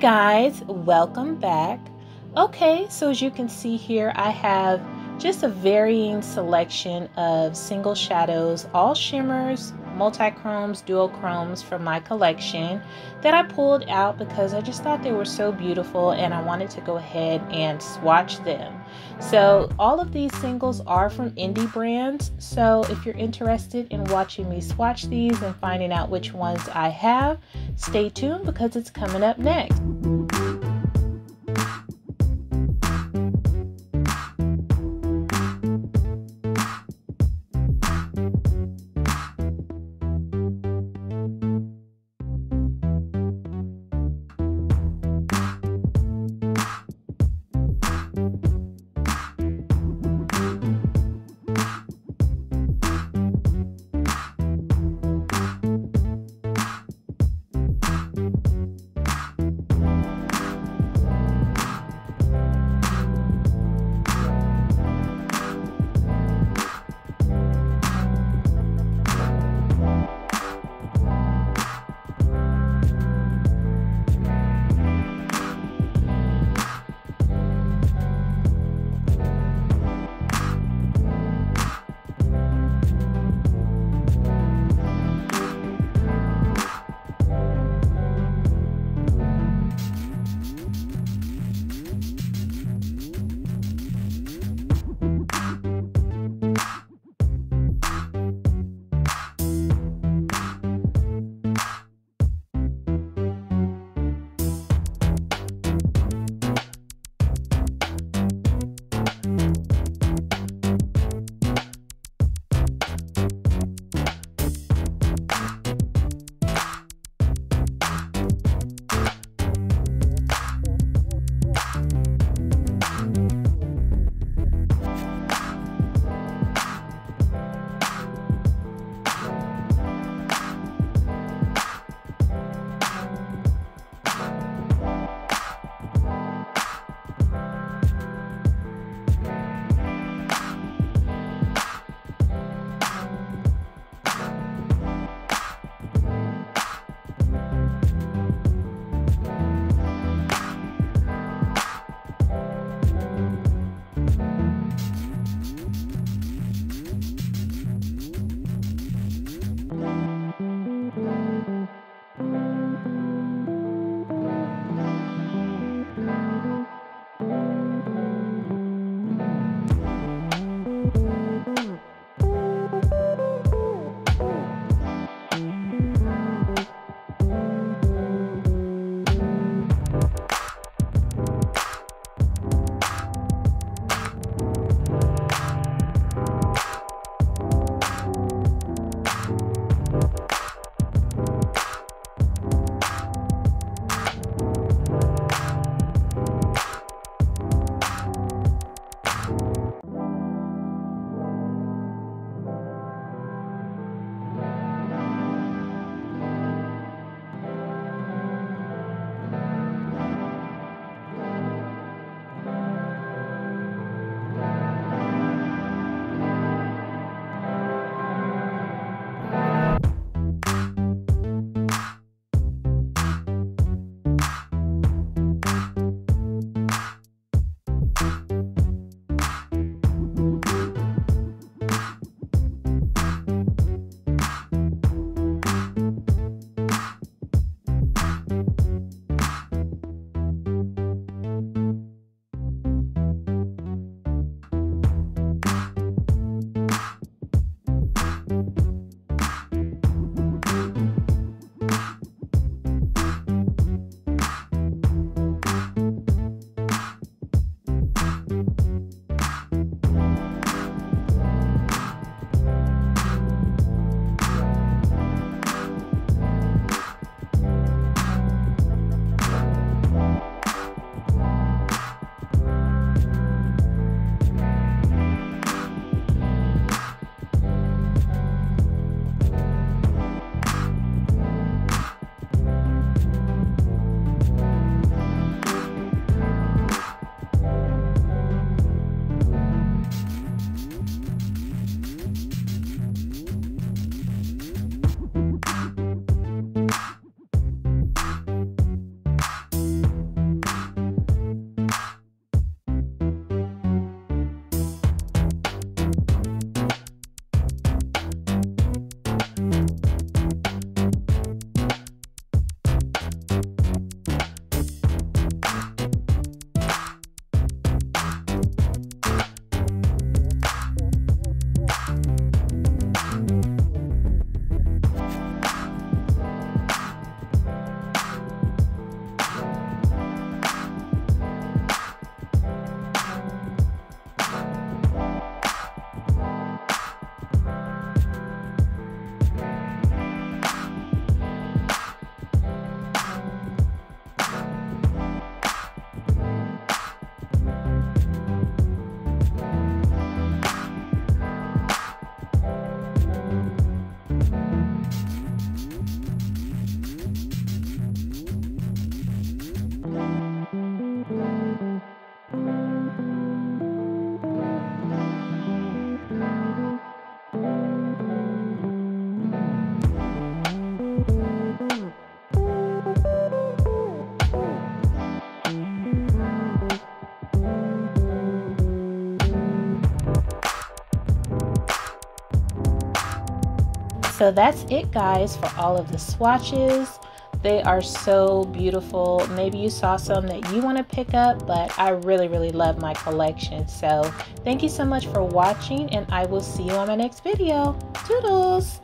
guys, welcome back. Okay, so as you can see here, I have just a varying selection of single shadows, all shimmers, multi-chromes, duochromes from my collection that I pulled out because I just thought they were so beautiful and I wanted to go ahead and swatch them. So all of these singles are from indie brands. So if you're interested in watching me swatch these and finding out which ones I have, stay tuned because it's coming up next. Bye. So that's it guys for all of the swatches. They are so beautiful. Maybe you saw some that you want to pick up, but I really, really love my collection. So thank you so much for watching and I will see you on my next video. Toodles!